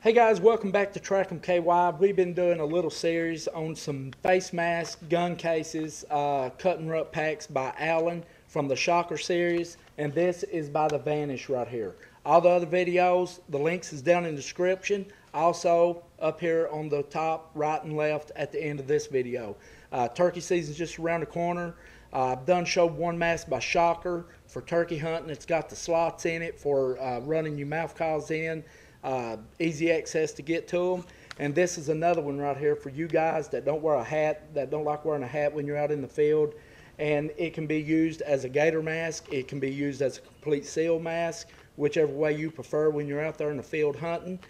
Hey guys, welcome back to Track 'em KY. We've been doing a little series on some face masks, gun cases, uh, cut and rut packs by Allen from the Shocker series, and this is by the Vanish right here. All the other videos, the links is down in the description. Also up here on the top, right and left at the end of this video. Uh, turkey season's just around the corner. Uh, I've done showed one mask by Shocker for turkey hunting. It's got the slots in it for uh, running your mouth calls in uh, easy access to get to them. And this is another one right here for you guys that don't wear a hat, that don't like wearing a hat when you're out in the field. And it can be used as a gator mask. It can be used as a complete seal mask, whichever way you prefer when you're out there in the field hunting,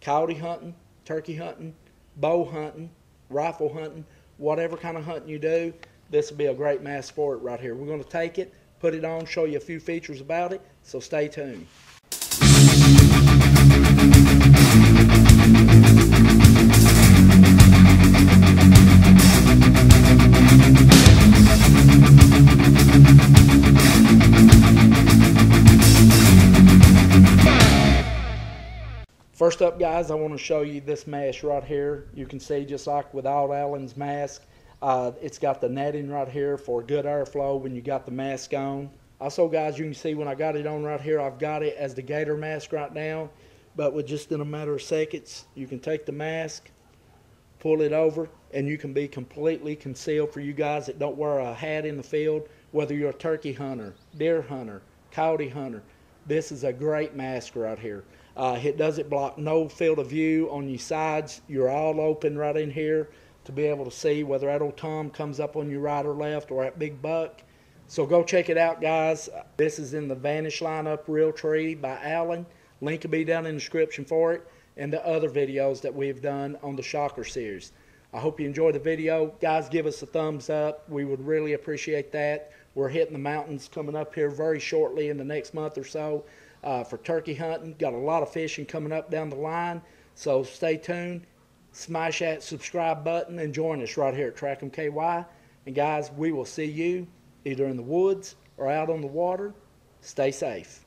coyote hunting, turkey hunting, bow hunting, rifle hunting, whatever kind of hunting you do. This will be a great mask for it right here. We're going to take it, put it on, show you a few features about it. So stay tuned. First up, guys, I want to show you this mask right here. You can see just like with all Allen's mask, uh, it's got the netting right here for good airflow when you got the mask on. Also, guys, you can see when I got it on right here, I've got it as the gator mask right now. But with just in a matter of seconds, you can take the mask, pull it over, and you can be completely concealed for you guys that don't wear a hat in the field, whether you're a turkey hunter, deer hunter, coyote hunter. This is a great mask right here. Uh, it doesn't block no field of view on your sides. You're all open right in here to be able to see whether that old Tom comes up on your right or left or that big buck. So go check it out, guys. This is in the Vanish lineup Realtree by Allen. Link will be down in the description for it and the other videos that we've done on the Shocker series. I hope you enjoyed the video. Guys, give us a thumbs up. We would really appreciate that. We're hitting the mountains coming up here very shortly in the next month or so uh, for turkey hunting. Got a lot of fishing coming up down the line. So stay tuned. Smash that subscribe button and join us right here at Track 'em KY. And guys, we will see you either in the woods or out on the water. Stay safe.